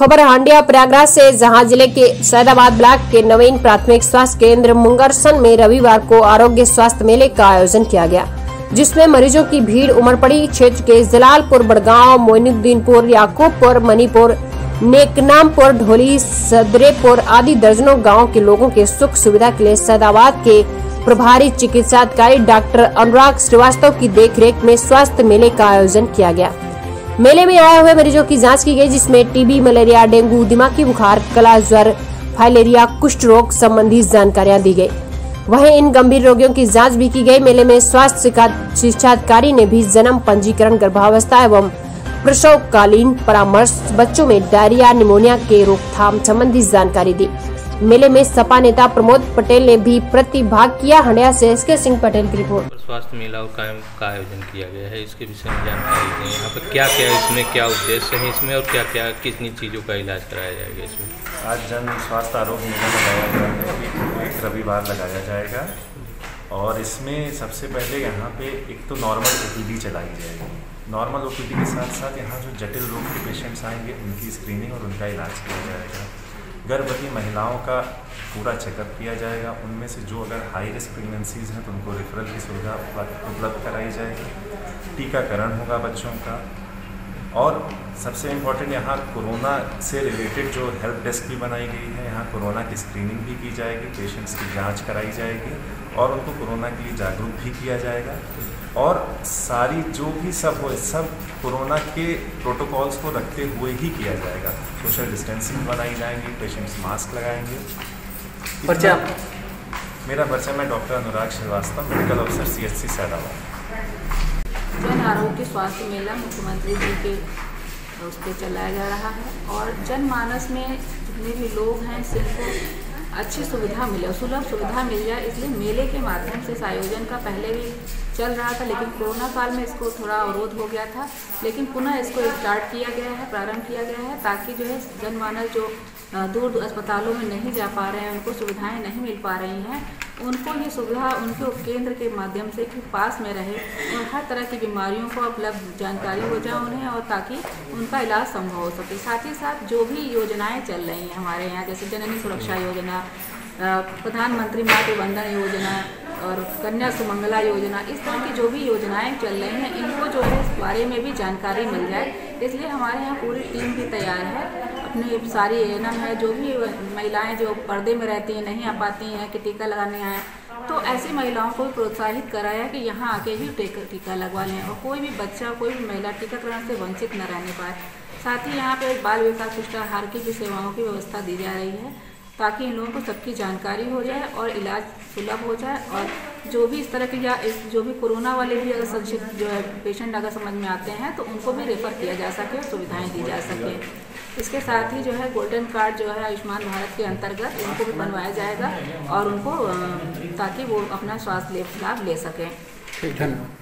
खबर हांडिया प्रयागराज से। जहाँ ज़िले के सैदाबाद ब्लॉक के नवीन प्राथमिक स्वास्थ्य केंद्र मुंगरसन में रविवार को आरोग्य स्वास्थ्य मेले का आयोजन किया गया, जिसमें मरीजों की भीड़ उमरपड़ी क्षेत्र के जलालपुर, बड़गांव, मोइनुद्दीनपुर, याकूबपुर, मणिपुर, नेकनामपुर, ढोली, सदरेपुर आदि दर्जनों गाँव के लोगों के सुख सुविधा के लिए सैदाबाद के प्रभारी चिकित्सा अधिकारी डॉक्टर अनुराग श्रीवास्तव की देखरेख में स्वास्थ्य मेले का आयोजन किया गया। मेले में आए हुए मरीजों की जाँच की गई, जिसमें टीबी, मलेरिया, डेंगू, दिमागी बुखार, कला ज्वर, फाइलेरिया, कुष्ठ रोग संबंधी जानकारियाँ दी गई। वहीं इन गंभीर रोगियों की जाँच भी की गई। मेले में स्वास्थ्य शिक्षा अधिकारी ने भी जन्म पंजीकरण गर्भावस्था एवं प्रसवकालीन परामर्श, बच्चों में डायरिया, निमोनिया के रोकथाम संबंधी जानकारी दी। मेले में सपा नेता प्रमोद पटेल ने भी प्रतिभाग किया। हंडिया से एस के सिंह पटेल की रिपोर्ट। स्वास्थ्य मेला और कायम का आयोजन किया गया है इसके विषय में जानकारी दें। यहाँ पर क्या क्या इसमें क्या उद्देश्य है इसमें और क्या क्या कितनी चीज़ों का इलाज कराया जाएगा इसमें? आज जन स्वास्थ्य आरोग्य मेला लगाया जाएगा एक रविवार लगाया जाएगा। और इसमें सबसे पहले यहाँ पे एक तो नॉर्मल ओपीडी चलाई जाएगी। नॉर्मल ओपीडी के साथ साथ यहाँ जो जटिल रोग के पेशेंट्स आएँगे उनकी स्क्रीनिंग और उनका इलाज किया जाएगा। गर्भवती महिलाओं का पूरा चेकअप किया जाएगा। उनमें से जो अगर हाई रिस्क प्रेगनेंसीज हैं तो उनको रेफरल की सुविधा उपलब्ध कराई जाएगी। टीकाकरण होगा बच्चों का। और सबसे इंपॉर्टेंट यहाँ कोरोना से रिलेटेड जो हेल्प डेस्क भी बनाई गई है यहाँ कोरोना की स्क्रीनिंग भी की जाएगी पेशेंट्स की जाँच कराई जाएगी और उनको कोरोना के लिए जागरूक भी किया जाएगा। और सारी जो भी सब हो सब कोरोना के प्रोटोकॉल्स को रखते हुए ही किया जाएगा। सोशल डिस्टेंसिंग बनाई जाएँगी पेशेंट्स मास्क लगाएँगे। पर्चा? मेरा पर्चा मैं doctor Anurag Srivastava medical officer C H C Saidabad. जन आरोग्य स्वास्थ्य मेला मुख्यमंत्री जी के उस पर चलाया जा रहा है और जनमानस में जितने भी लोग हैं सिर्फ़ अच्छी सुविधा मिले सुलभ सुविधा मिल जाए, इसलिए मेले के माध्यम से इस आयोजन का पहले भी चल रहा था, लेकिन कोरोना काल में इसको थोड़ा अवरोध हो गया था, लेकिन पुनः इसको स्टार्ट किया गया है, प्रारंभ किया गया है, ताकि जो है जनमानस जो दूर अस्पतालों में नहीं जा पा रहे हैं, उनको सुविधाएँ नहीं मिल पा रही हैं उनको ये सुविधा उनके उपकेंद्र के माध्यम से कि पास में रहे और हर तरह की बीमारियों को उपलब्ध जानकारी हो जाए उन्हें और ताकि उनका इलाज संभव हो सके। साथ ही साथ जो भी योजनाएँ चल रही हैं हमारे यहाँ, जैसे जननी सुरक्षा योजना प्रधानमंत्री मातृ वंदन योजना और कन्या सुमंगला योजना, इस तरह की जो भी योजनाएँ चल रही हैं, इनको जो है इस बारे में भी जानकारी मिल जाए। इसलिए हमारे यहाँ पूरी टीम भी तैयार है। अपनी सारी एन है, जो भी महिलाएँ जो पर्दे में रहती हैं, नहीं आ पाती हैं, कि टीका लगाने आए तो ऐसी महिलाओं को प्रोत्साहित कराया कि यहाँ आके ही टीका लगवा लें और कोई भी बच्चा, कोई भी महिला टीकाकरण से वंचित न रहने पाए। साथ ही यहाँ पे बाल विकास पुष्टाहार की भी सेवाओं की व्यवस्था दी जा रही है, ताकि इन लोगों को सबकी जानकारी हो जाए और इलाज सुलभ हो जाए और जो भी इस तरह के या इस, जो भी कोरोना वाले भी अगर संक्षिप्त जो है, पेशेंट अगर समझ में आते हैं तो उनको भी रेफ़र किया जा सके और सुविधाएँ दी जा सके। इसके साथ ही जो है गोल्डन कार्ड जो है आयुष्मान भारत के अंतर्गत उनको भी बनवाया जाएगा और उनको ताकि वो अपना स्वास्थ्य लाभ ले सकें। धन्यवाद।